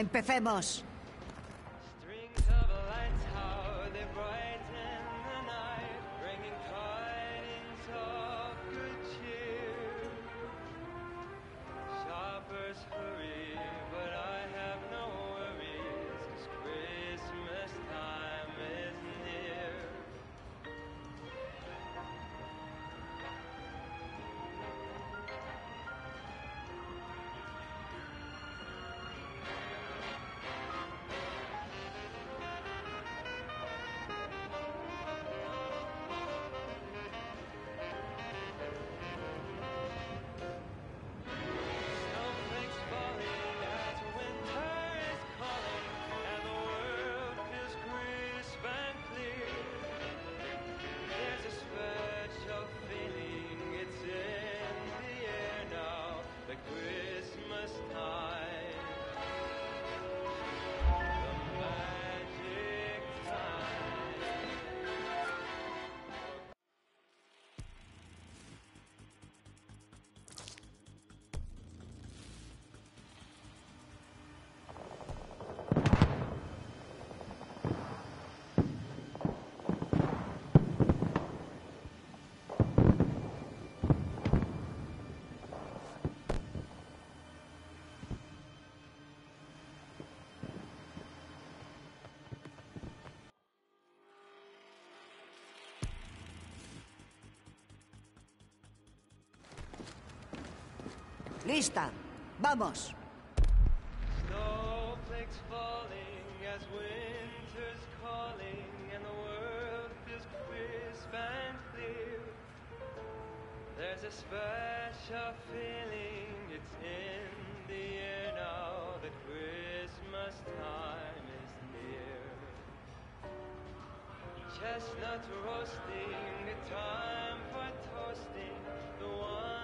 Empecemos. And clear. There's a special feeling, it's in the air now that Christmas time is near. Chestnut roasting, a time for toasting the ones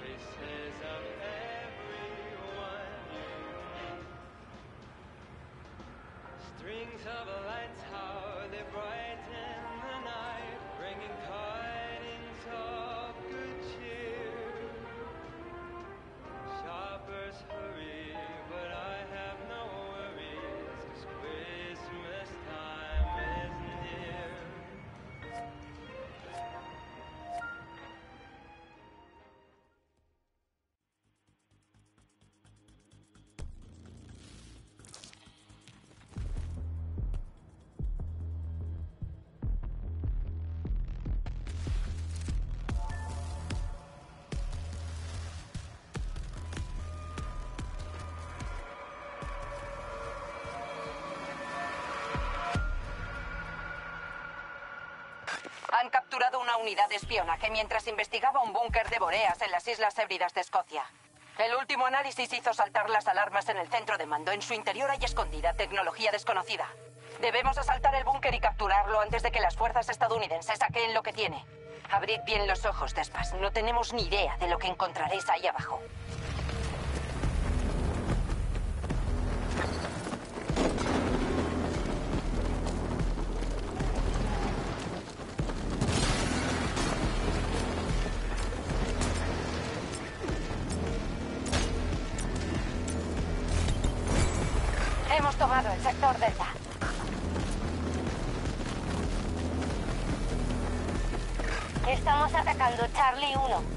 faces of everyone. Strings of lights, Han capturado una unidad de espionaje mientras investigaba un búnker de Boreas en las Islas Hébridas de Escocia. El último análisis hizo saltar las alarmas en el centro de mando. En su interior hay escondida tecnología desconocida. Debemos asaltar el búnker y capturarlo antes de que las fuerzas estadounidenses saquen lo que tiene. Abrid bien los ojos, Despas. No tenemos ni idea de lo que encontraréis ahí abajo. Sector Delta. Estamos atacando Charlie 1.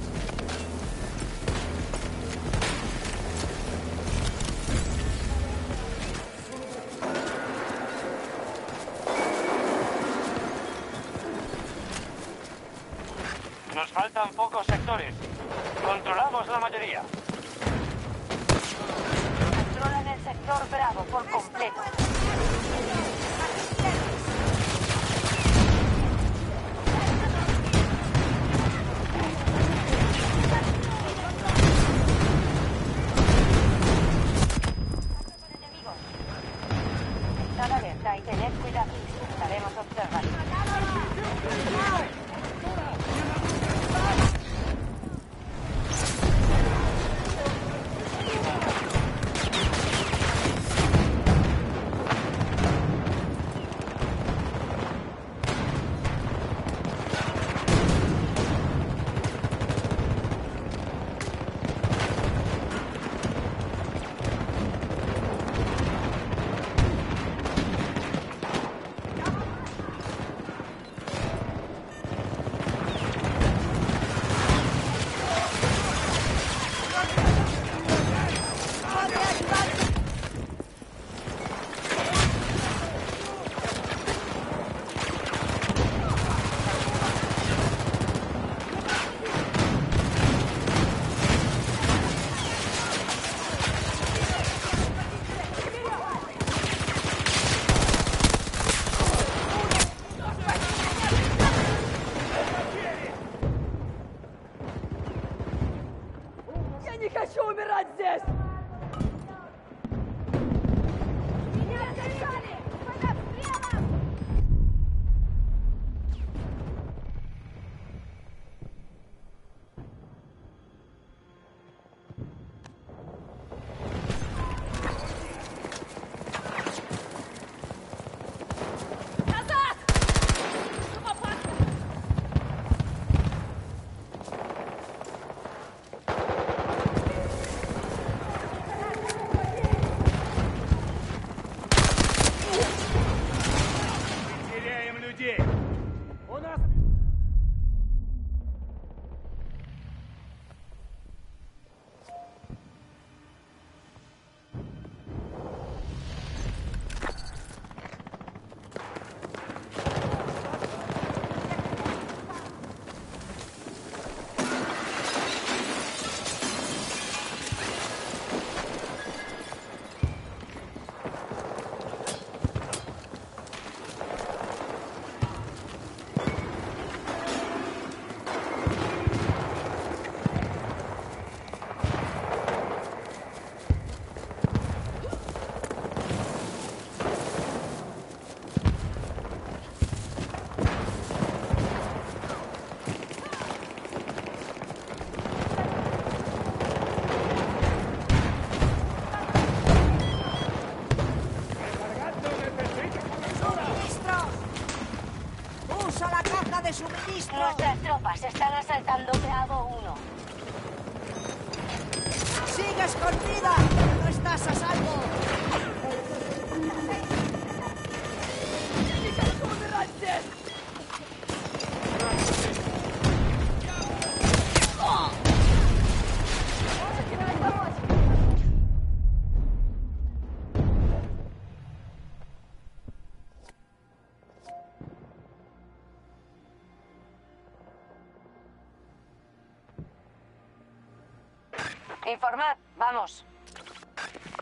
Informad, vamos.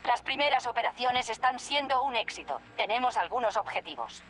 Las primeras operaciones están siendo un éxito. Tenemos algunos objetivos.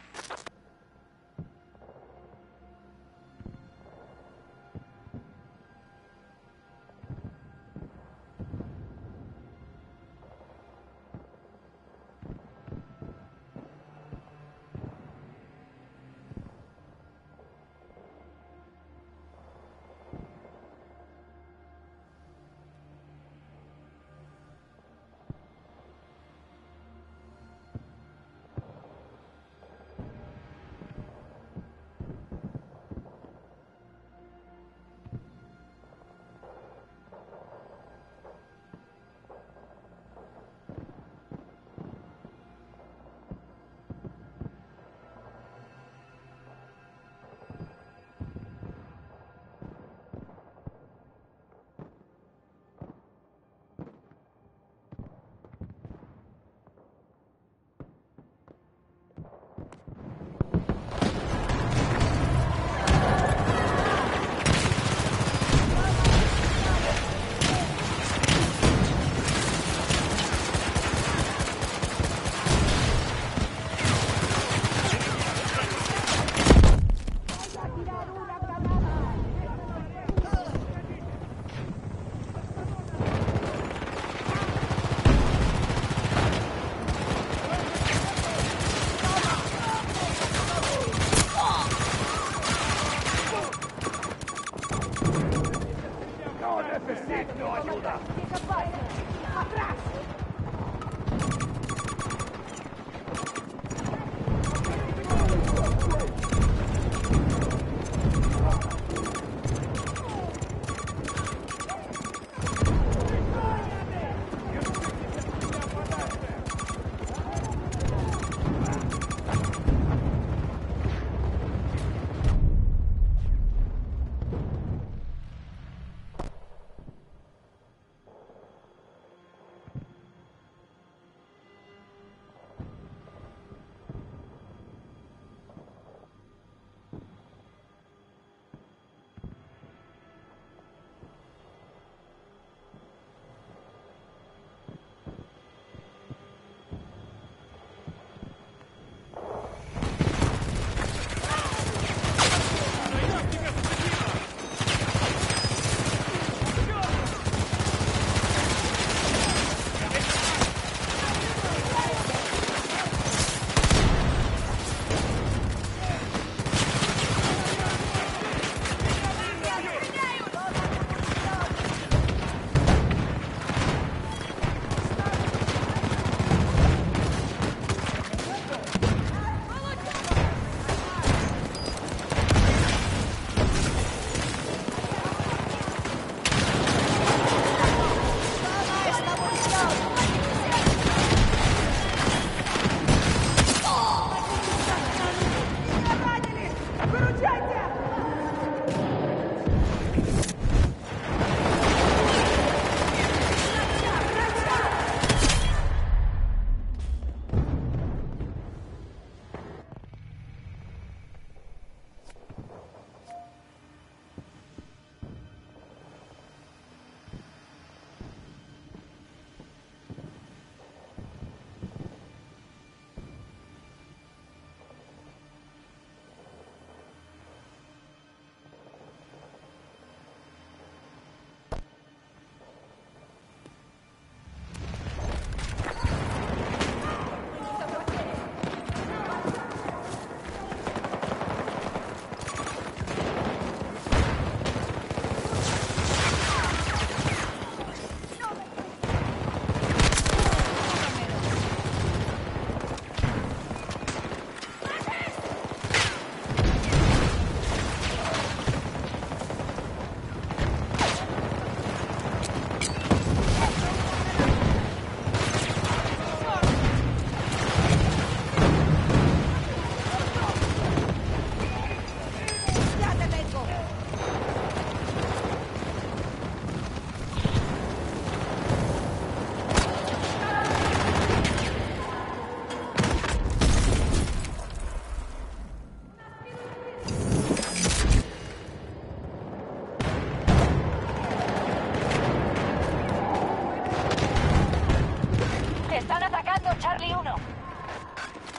Están atacando Charlie 1.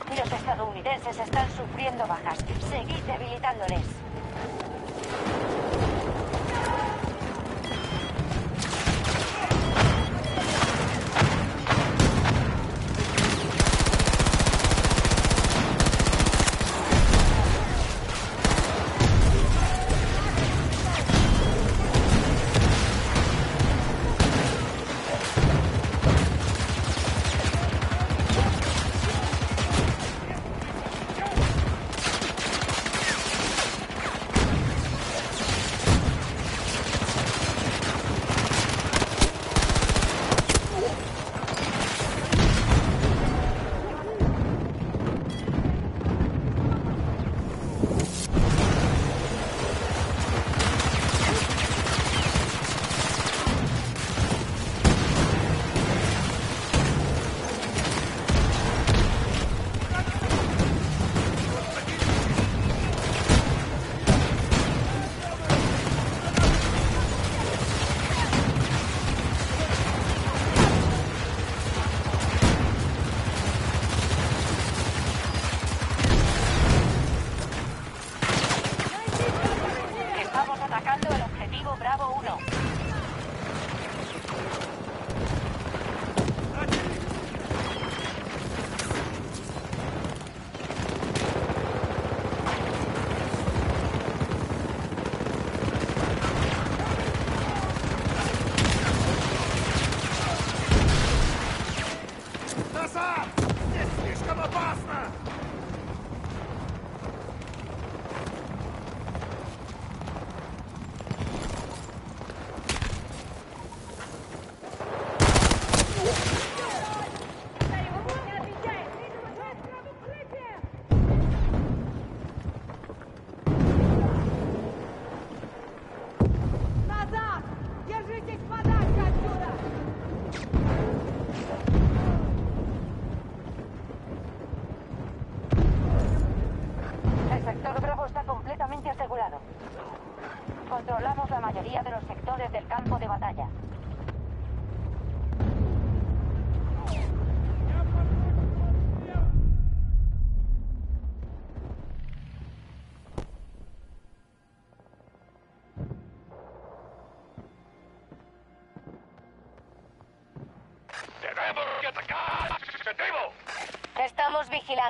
Los estadounidenses están sufriendo bajas. Seguid debilitándoles.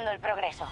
el progreso.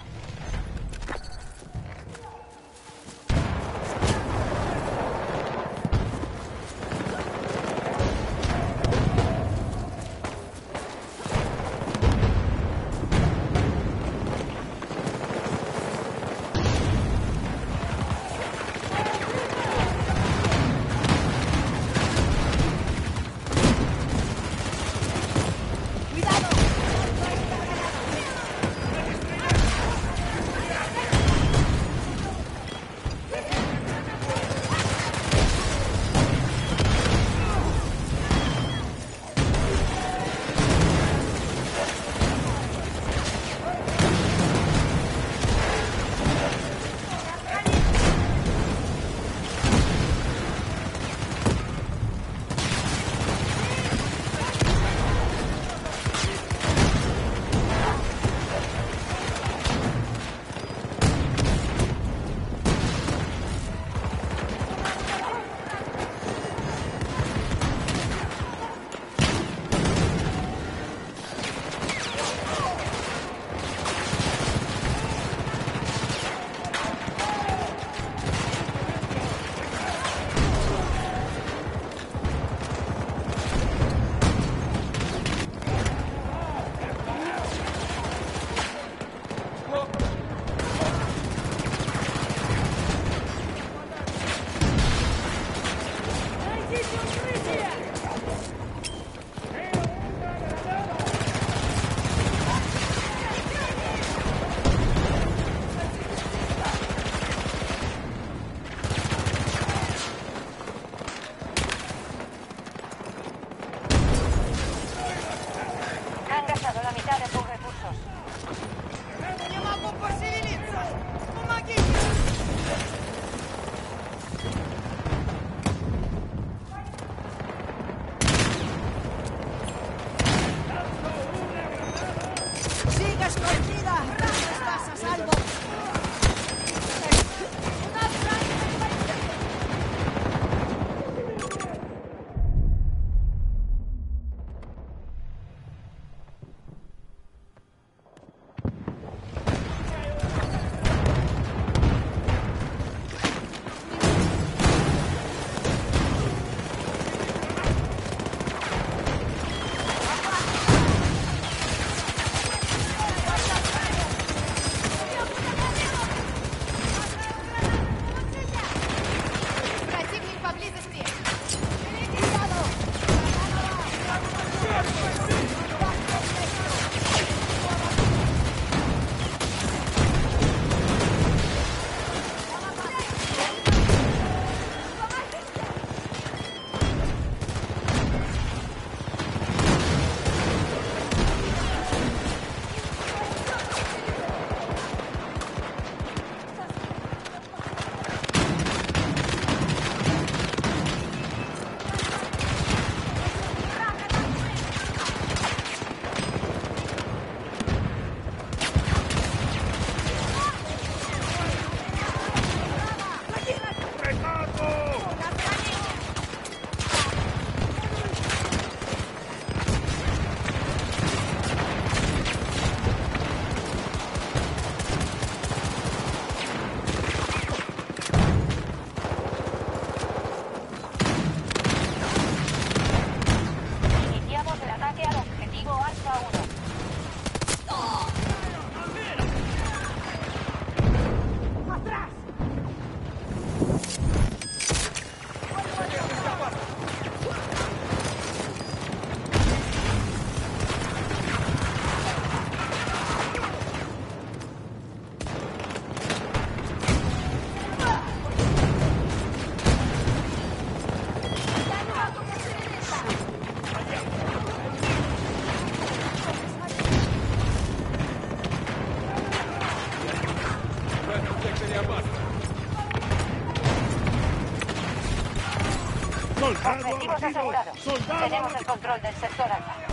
Tenemos el control del sector alfa.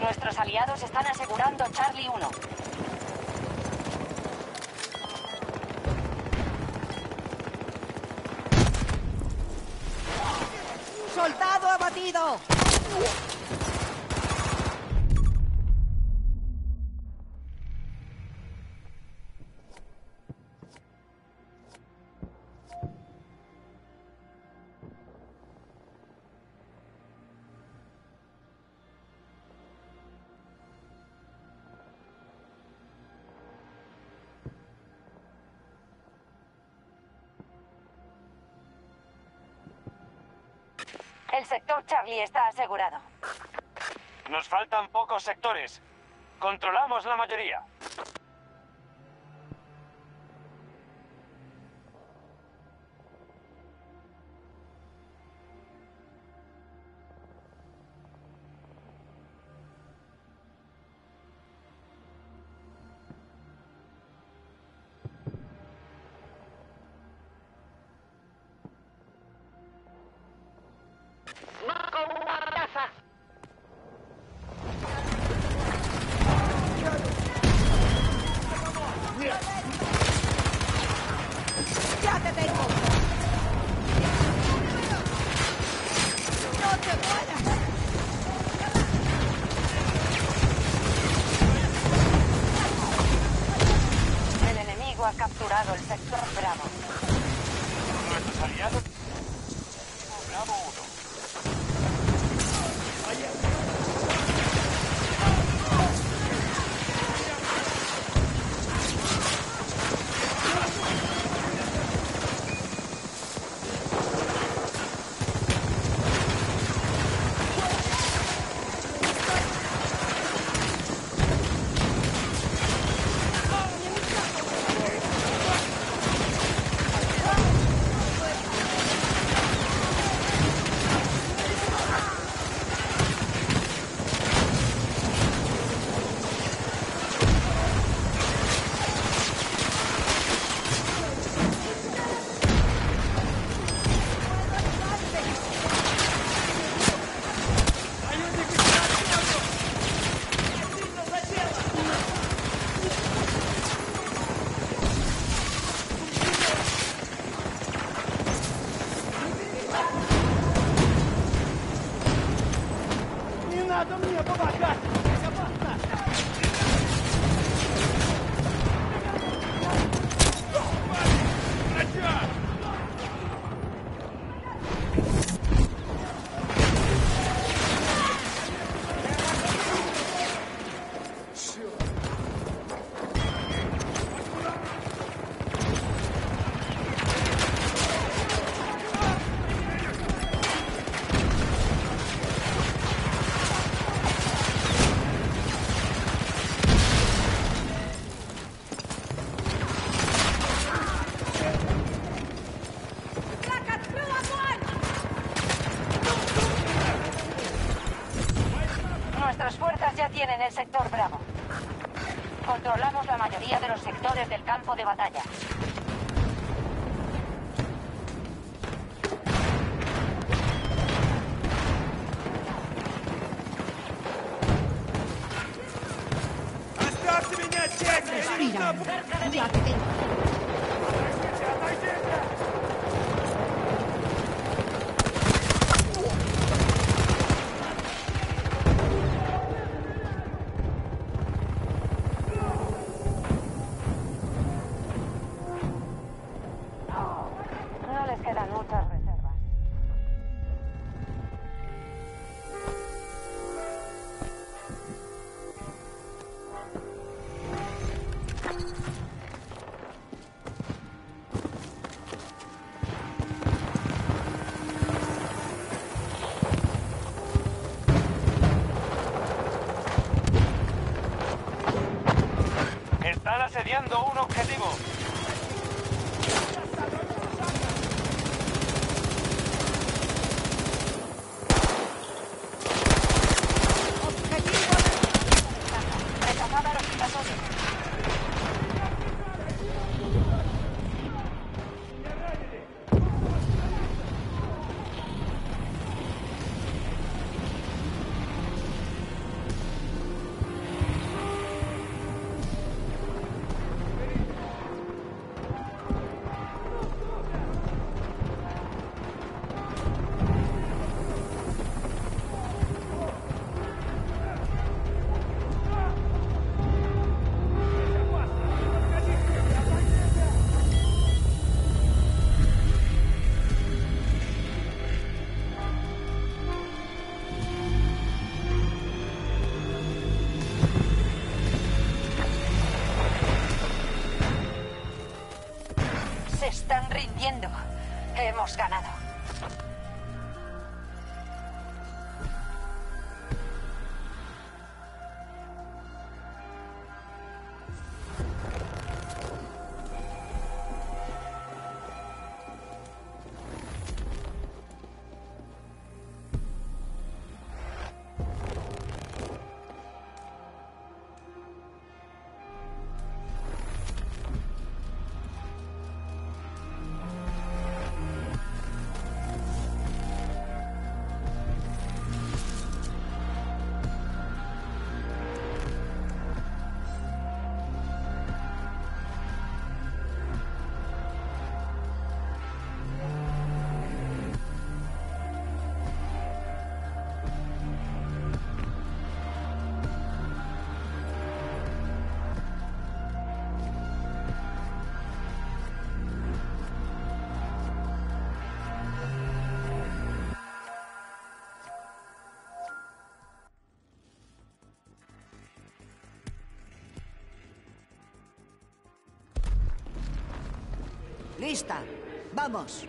Nuestros aliados están asegurando Charlie 1. ¡Soldado abatido! Charlie está asegurado. Nos faltan pocos sectores. Controlamos la mayoría. Sector Bravo. Controlamos la mayoría de los sectores del campo de batalla. presentan muchas reservas. Están asediando Lista. Vamos.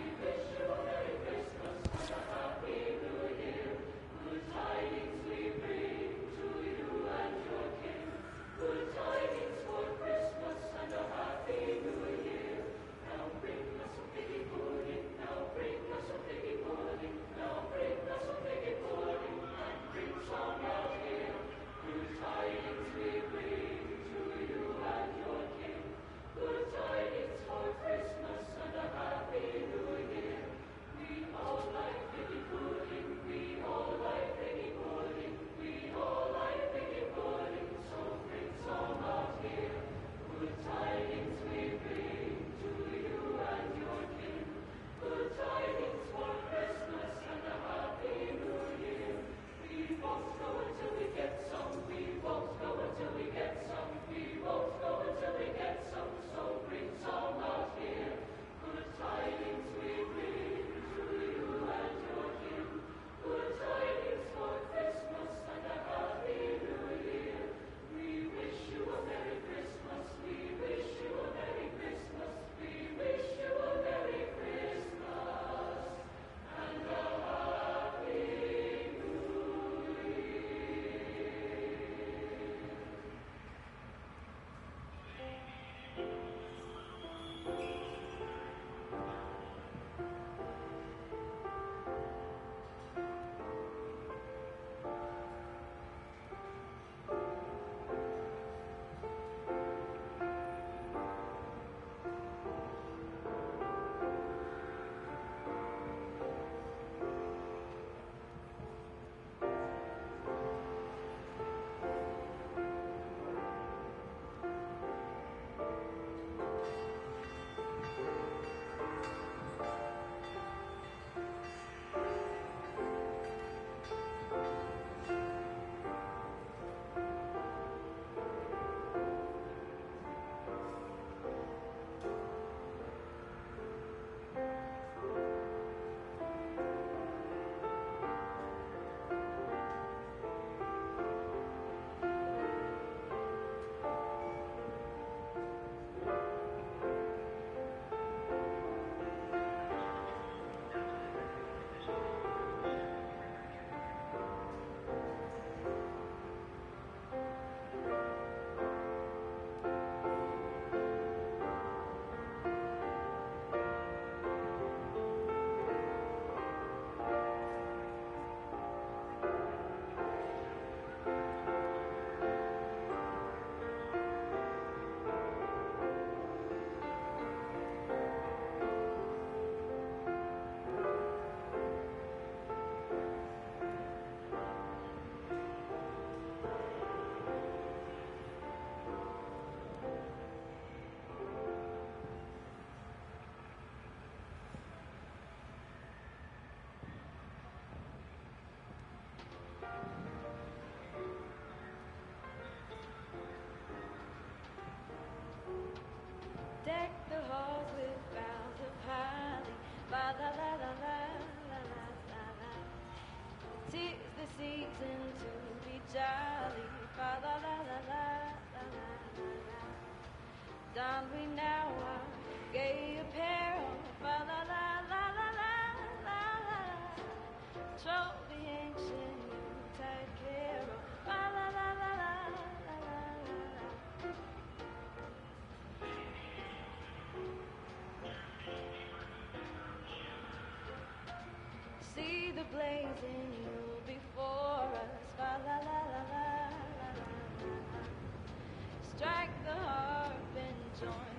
Season to be jolly. Fa la la la la la la la la. Don we now our gay apparel. Fa la la la la la la la. The ancient Yuletide carol. Fa la la la la la la la. See the blazing joy.